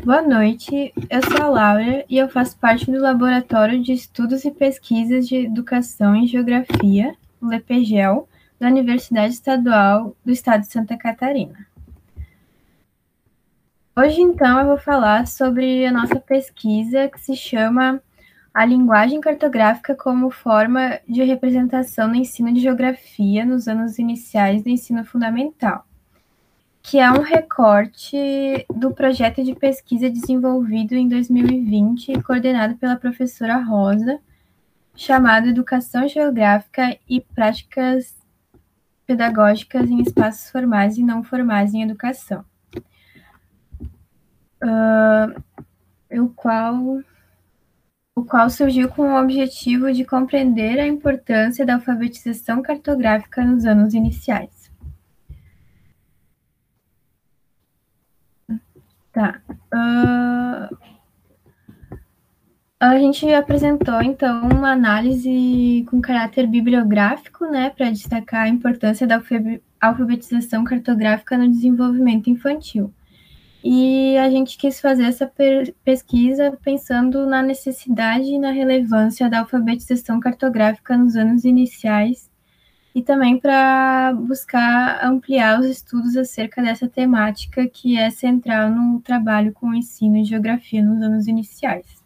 Boa noite, eu sou a Laura e eu faço parte do Laboratório de Estudos e Pesquisas de Educação em Geografia, o LEPEGEL, da Universidade Estadual do Estado de Santa Catarina. Hoje, então, eu vou falar sobre a nossa pesquisa que se chama A Linguagem Cartográfica como Forma de Representação no Ensino de Geografia nos anos iniciais do ensino fundamental que é um recorte do projeto de pesquisa desenvolvido em 2020, coordenado pela professora Rosa, chamado Educação Geográfica e Práticas Pedagógicas em Espaços Formais e Não Formais em Educação. Uh, o qual o qual surgiu com o objetivo de compreender a importância da alfabetização cartográfica nos anos iniciais. Tá. Uh, a gente apresentou, então, uma análise com caráter bibliográfico, né, para destacar a importância da alfabetização cartográfica no desenvolvimento infantil. E a gente quis fazer essa pesquisa pensando na necessidade e na relevância da alfabetização cartográfica nos anos iniciais e também para buscar ampliar os estudos acerca dessa temática que é central no trabalho com o ensino de geografia nos anos iniciais.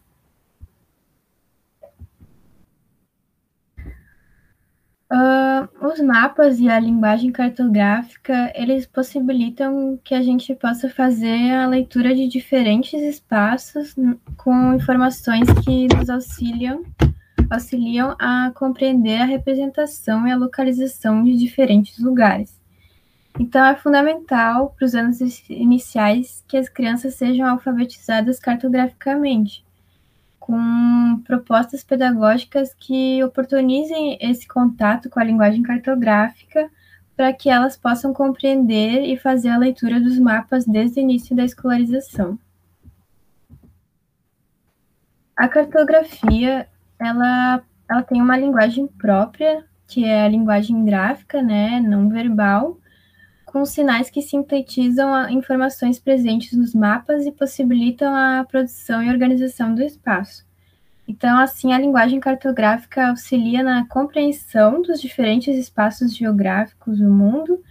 Uh, os mapas e a linguagem cartográfica, eles possibilitam que a gente possa fazer a leitura de diferentes espaços com informações que nos auxiliam auxiliam a compreender a representação e a localização de diferentes lugares. Então, é fundamental para os anos iniciais que as crianças sejam alfabetizadas cartograficamente, com propostas pedagógicas que oportunizem esse contato com a linguagem cartográfica para que elas possam compreender e fazer a leitura dos mapas desde o início da escolarização. A cartografia ela, ela tem uma linguagem própria, que é a linguagem gráfica, né, não verbal, com sinais que sintetizam informações presentes nos mapas e possibilitam a produção e organização do espaço. Então, assim, a linguagem cartográfica auxilia na compreensão dos diferentes espaços geográficos do mundo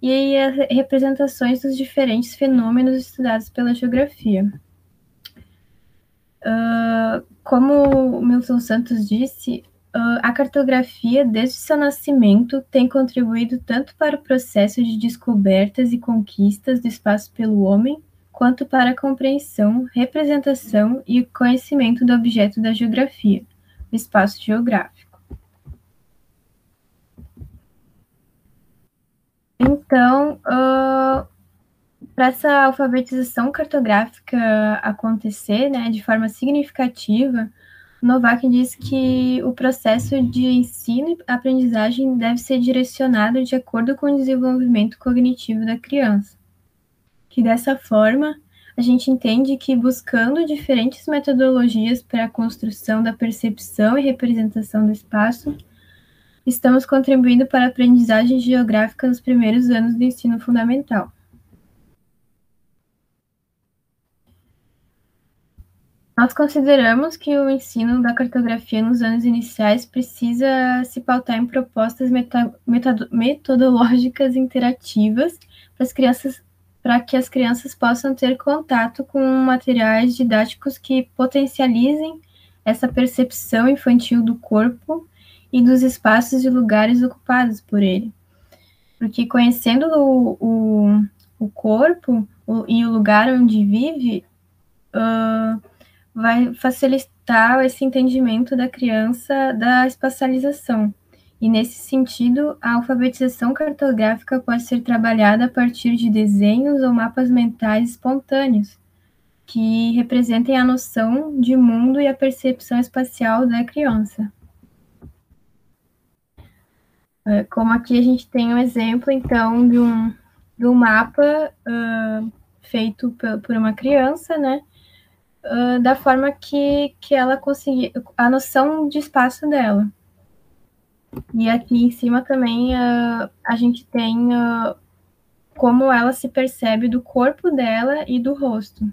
e as representações dos diferentes fenômenos estudados pela geografia. Uh, como o Milton Santos disse, uh, a cartografia, desde seu nascimento, tem contribuído tanto para o processo de descobertas e conquistas do espaço pelo homem, quanto para a compreensão, representação e conhecimento do objeto da geografia, o espaço geográfico. Então, para essa alfabetização cartográfica acontecer né, de forma significativa, Novak diz que o processo de ensino e aprendizagem deve ser direcionado de acordo com o desenvolvimento cognitivo da criança. Que dessa forma, a gente entende que buscando diferentes metodologias para a construção da percepção e representação do espaço, estamos contribuindo para a aprendizagem geográfica nos primeiros anos do ensino fundamental. Nós consideramos que o ensino da cartografia nos anos iniciais precisa se pautar em propostas meta, metodológicas interativas para as crianças para que as crianças possam ter contato com materiais didáticos que potencializem essa percepção infantil do corpo e dos espaços e lugares ocupados por ele. Porque conhecendo o, o, o corpo o, e o lugar onde vive, uh, vai facilitar esse entendimento da criança da espacialização. E nesse sentido, a alfabetização cartográfica pode ser trabalhada a partir de desenhos ou mapas mentais espontâneos, que representem a noção de mundo e a percepção espacial da criança. É, como aqui a gente tem um exemplo, então, de um, de um mapa uh, feito por uma criança, né? da forma que, que ela conseguiu, a noção de espaço dela. E aqui em cima também uh, a gente tem uh, como ela se percebe do corpo dela e do rosto.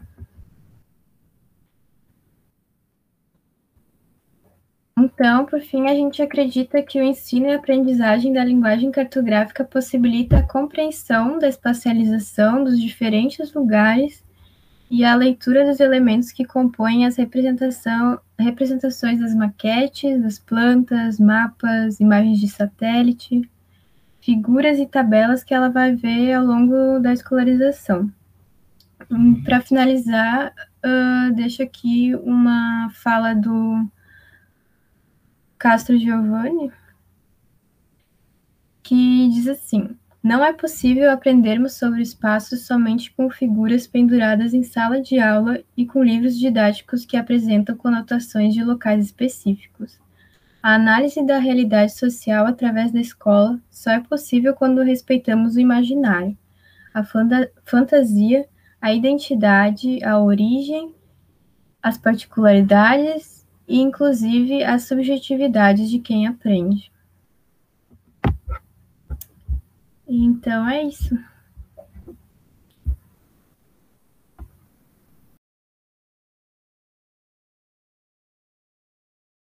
Então, por fim, a gente acredita que o ensino e a aprendizagem da linguagem cartográfica possibilita a compreensão da espacialização dos diferentes lugares e a leitura dos elementos que compõem as representação, representações das maquetes, das plantas, mapas, imagens de satélite, figuras e tabelas que ela vai ver ao longo da escolarização. Para finalizar, uh, deixo aqui uma fala do Castro Giovanni, que diz assim: Não é possível aprendermos sobre espaços somente com figuras penduradas em sala de aula e com livros didáticos que apresentam conotações de locais específicos. A análise da realidade social através da escola só é possível quando respeitamos o imaginário, a fantasia, a identidade, a origem, as particularidades e inclusive as subjetividades de quem aprende. Então é isso.